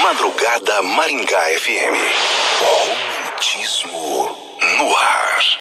Madrugada Maringá FM. Romantismo.